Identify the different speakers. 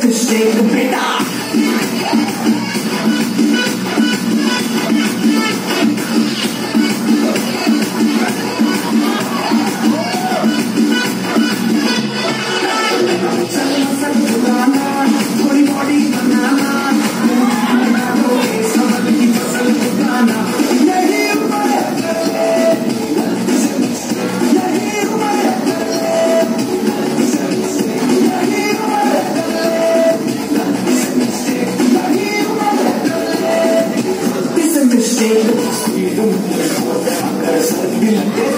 Speaker 1: Desde que Sevdim, sevdim, sevdim, sevdim, sevdim, sevdim,